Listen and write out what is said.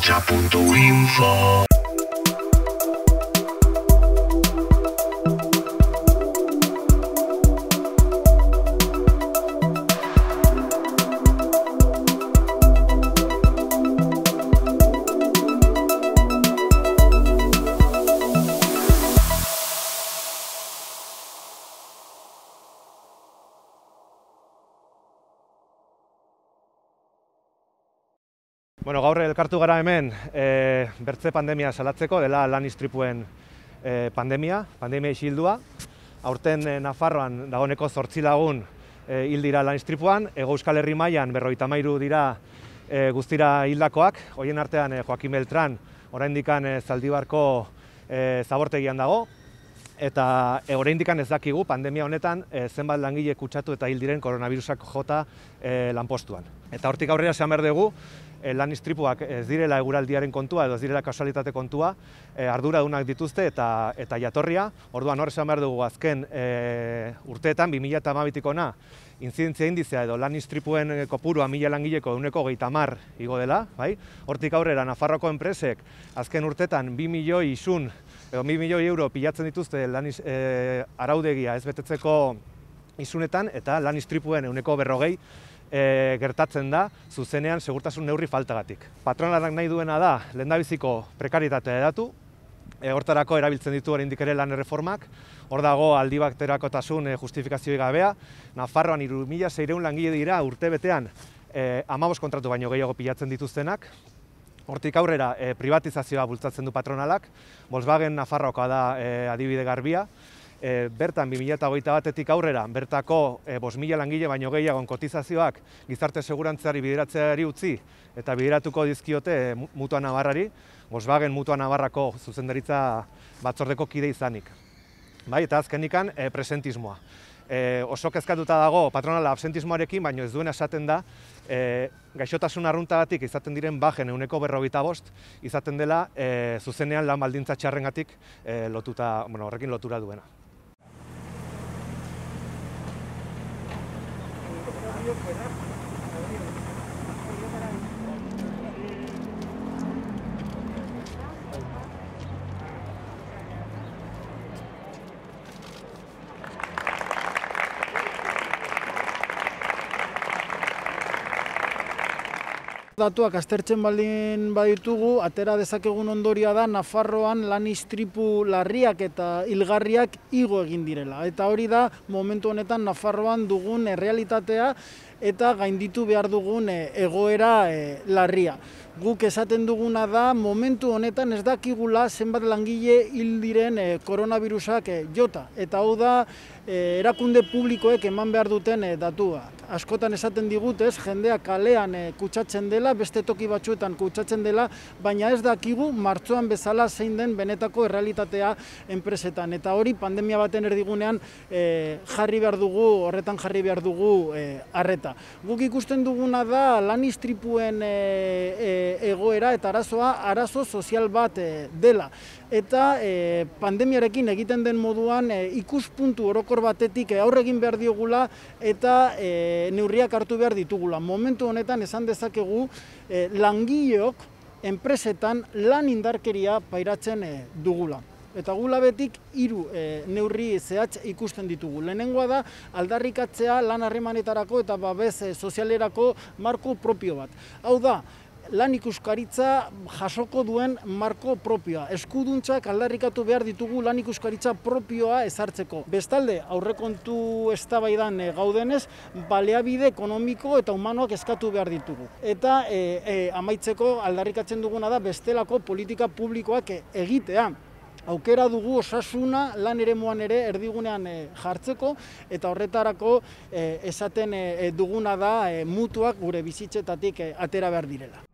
chapunto info. Bueno, gaur elkartu gara hemen e, bertze pandemia salatzeko, dela lan istripuen e, pandemia, pandemia isildua. Aurten e, Nafarroan dagoneko zortzi lagun e, hil dira lan istripuan, Ego Euskal Herri mailan berroita mairu dira e, guztira hildakoak, hoien artean e, Joaquin Beltran, oraindikan e, zaldibarko e, zabortegian dago, eta e, oraindikan ez dakigu pandemia honetan e, zenbat langile kutsatu eta hil diren koronavirusak jota e, lanpostuan. Eta hortik aurrera esan behar dugu, e, lan istripuak ez direla eguraldiaren kontua edo ez direla kasualitate kontua, e, arduradunak dituzte eta eta jatorria. Orduan hor esan behar dugu azken e, urteetan 2012 na inzidentzia indizea edo lan istripuen kopurua mila langileko euneko gehieta mar igo dela, bai? Hortik aurrera Nafarroko enpresek azken urtetan 2 milioi isun edo 2 milioi euro pilatzen dituzte lan e, araudegia ez betetzeko isunetan eta lan istripuen euneko berrogei e, gertatzen da zuzenean segurtasun neurri faltagatik. Patronalak nahi duena da lehendabiziko prekaritatea edatu, e, hortarako erabiltzen ditu oraindik ere lan erreformak, hor dago aldi bakterakotasun e, justifikazioa gabea, Nafarroan 3600 langile dira urte betean e, kontratu baino gehiago pilatzen dituztenak, Hortik aurrera e, privatizazioa bultzatzen du patronalak, Volkswagen Nafarrokoa da e, adibide garbia, e, bertan 2008 batetik aurrera, bertako e, 5.000 langile baino gehiagon kotizazioak gizarte segurantzari bideratzeari utzi eta bideratuko dizkiote e, Mutua Navarrari, Volkswagen Mutua Navarrako zuzendaritza batzordeko kide izanik. Bai, eta azkenikan e, presentismoa. E, oso kezkatuta dago patronala absentismoarekin, baino ez duena esaten da, e, gaixotasun arruntagatik izaten diren bajen euneko berrogeita bost, izaten dela e, zuzenean lan baldintza txarrengatik e, lotuta, bueno, horrekin lotura duena. yok böyle. Datuak aztertzen baldin baditugu, atera dezakegun ondoria da Nafarroan lan istripu larriak eta hilgarriak igo egin direla. Eta hori da momentu honetan Nafarroan dugun errealitatea eta gainditu behar dugun eh, egoera eh, larria. Guk esaten duguna da momentu honetan ez dakigula zenbat langile hil diren eh, koronavirusak jota. Eta hau da erakunde publikoek eman behar duten datuak askotan esaten digut, ez, jendea kalean e, kutsatzen dela, beste toki batzuetan kutsatzen dela, baina ez dakigu martzoan bezala zein den benetako errealitatea enpresetan. Eta hori pandemia baten erdigunean e, jarri behar dugu, horretan jarri behar dugu e. Guk ikusten duguna da lan istripuen e, egoera eta arazoa arazo sozial bat dela. Eta e, pandemiarekin egiten den moduan e, ikuspuntu orokor batetik aurregin behar diogula eta e, neurriak hartu behar ditugula. Momentu honetan esan dezakegu langileok enpresetan lan indarkeria pairatzen dugula. Eta gula betik hiru eh, neurri zehatz ikusten ditugu. Lehenengoa da aldarrikatzea lan harremanetarako eta babez sozialerako marko propio bat. Hau da, lan ikuskaritza jasoko duen marko propioa. Eskuduntzak aldarrikatu behar ditugu lan ikuskaritza propioa ezartzeko. Bestalde, aurrekontu eztabaidan e, gaudenez, baleabide ekonomiko eta humanoak eskatu behar ditugu. Eta e, amaitzeko aldarrikatzen duguna da bestelako politika publikoak egitea aukera dugu osasuna lan ere moan ere erdigunean jartzeko eta horretarako esaten duguna da mutuak gure bizitzetatik atera behar direla.